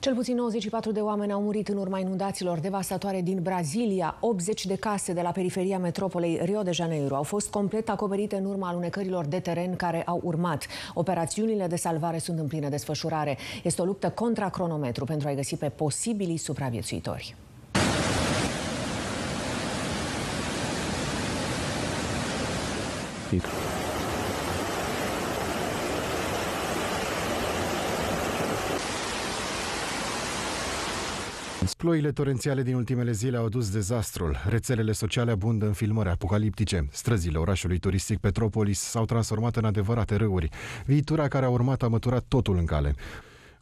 Cel puțin 94 de oameni au murit în urma inundațiilor devastatoare din Brazilia. 80 de case de la periferia metropolei Rio de Janeiro au fost complet acoperite în urma alunecărilor de teren care au urmat. Operațiunile de salvare sunt în plină desfășurare. Este o luptă contra cronometru pentru a-i găsi pe posibilii supraviețuitori. Ploile torențiale din ultimele zile au adus dezastrul. Rețelele sociale abundă în filmări apocaliptice. Străzile orașului turistic Petropolis s-au transformat în adevărate râuri. Viitura care a urmat a măturat totul în cale.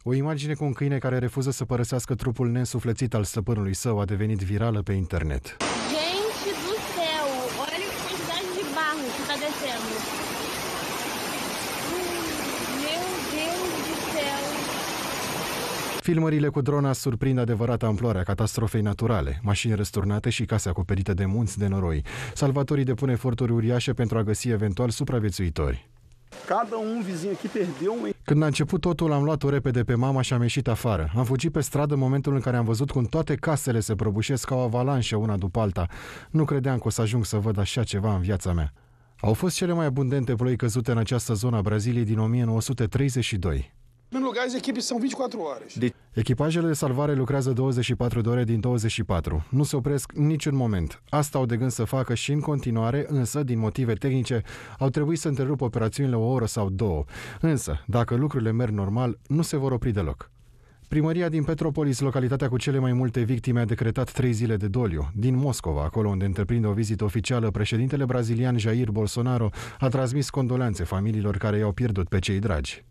O imagine cu un câine care refuză să părăsească trupul neînsuflețit al stăpânului său a devenit virală pe internet. Gente do céu, olha a quantidade de barro que tá descendo. Meu Deus do céu. Filmările cu drona surprind adevărata amploare a catastrofei naturale, mașini răsturnate și case acoperite de munți de noroi. Salvatorii depun eforturi uriașe pentru a găsi eventual supraviețuitori. Cada um vizinho aqui perdeu um. Când a început totul, am luat-o repede pe mama și am ieșit afară. Am fugit pe stradă în momentul în care am văzut cum toate casele se prăbușesc ca o avalanșă una după alta. Nu credeam că o să ajung să văd așa ceva în viața mea. Au fost cele mai abundente ploi căzute în această zonă a Braziliei din 1932. În lugares, equipes são 24 horas. De- Echipajele de salvare lucrează 24 de ore din 24. Nu se opresc niciun moment. Asta au de gând să facă și în continuare, însă, din motive tehnice, au trebuit să întrerupă operațiunile o oră sau două. Însă, dacă lucrurile merg normal, nu se vor opri deloc. Primăria din Petropolis, localitatea cu cele mai multe victime, a decretat trei zile de doliu. Din Moscova, acolo unde întreprinde o vizită oficială, președintele brazilian Jair Bolsonaro a transmis condolențe familiilor care i-au pierdut pe cei dragi.